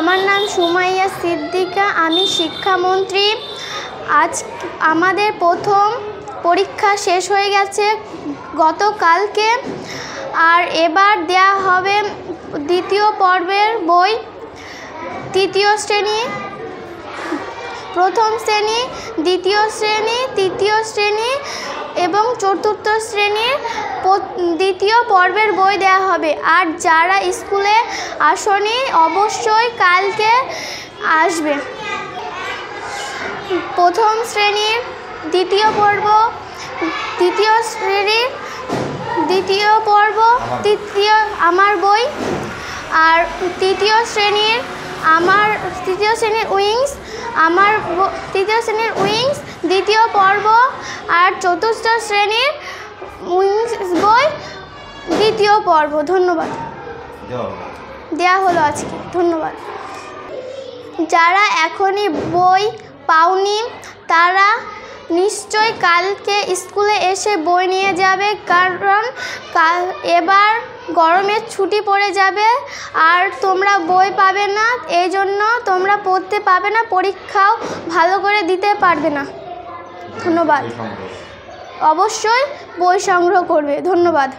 আমার নাম সুমাইয়া সিদ্দিকা, আমি শিক্ষামন্ত্রী। আজ আমাদের প্রথম পরীক্ষা শেষ হয়ে গেছে গতকালকে, আর এবার দেয়া হবে দ্বিতীয় পর্বের বই। তৃতীয় শ্রেণি, প্রথম শ্রেণি, দ্বিতীয় শ্রেণি, তৃতীয় শ্রেণি এবং চতুর্থ শ্রেণির দ্বিতীয় পর্বের বই দেওয়া হবে। আর যারা স্কুলে আসনি, অবশ্যই কালকে আসবে। প্রথম শ্রেণির দ্বিতীয় পর্ব তৃতীয় শ্রেণির দ্বিতীয় পর্ব, তৃতীয় আমার বই, আর তৃতীয় শ্রেণির আমার, তৃতীয় শ্রেণির উইংস, আমার তৃতীয় শ্রেণির উইংস, দ্বিতীয় পর্ব, আর চতুর্থ বই দ্বিতীয় পর্ব ধন্যবাদ। দেয়া হলো আজকে ধন্যবাদ। যারা এখনই বই পাওনি তারা নিশ্চয় কালকে স্কুলে এসে বই নিয়ে যাবে কারণ কাল এবার গরমের ছুটি পড়ে যাবে আর তোমরা বই পাবে না এই জন্য তোমরা পড়তে পাবে না পরীক্ষাও ভালো করে দিতে পারবে না। ধন্যবাদ। অবশ্যই বই সংগ্রহ করবে ধন্যবাদ।